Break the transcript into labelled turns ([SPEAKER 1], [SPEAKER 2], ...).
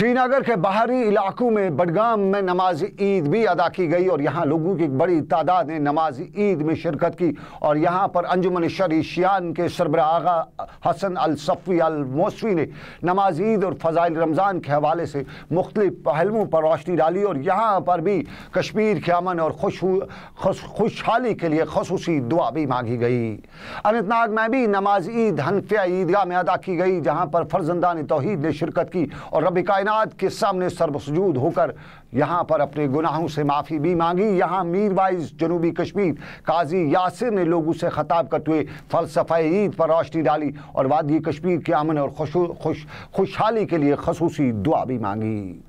[SPEAKER 1] श्रीनगर के बाहरी इलाकों में बडगाम में नमाज़ ईद भी अदा की गई और यहाँ लोगों की बड़ी तादाद ने नमाज़ ईद में शिरकत की और यहाँ पर अंजुमन शरी शियान के सरबरा हसन अल सफ़ी अल ने नमाज़ ईद और फ़जाइल रमज़ान के हवाले से मुख्तलिफ़ पहलुओं पर रोशनी डाली और यहाँ पर भी कश्मीर के अमन और खुश खुशहाली के लिए खसूसी दुआ भी मांगी गई। अनंतनाग में भी नमाज़ ईद हनफिया ईदगाह में अदा की गई जहाँ पर फर्जंदान तोहद ने शिरकत की और रबी कायनात के सामने सर्वसजूद होकर यहाँ पर अपने गुनाहों से माफ़ी भी मांगी। यहाँ मीर वाइज जनूबी कश्मीर, काजी यासिर ने लोगों से खताब करते हुए फ़लसफ़ा ईद पर रोशनी डाली और वादी कश्मीर के अमन और खुश खुश खुशहाली के लिए खसूसी दुआ भी मांगी।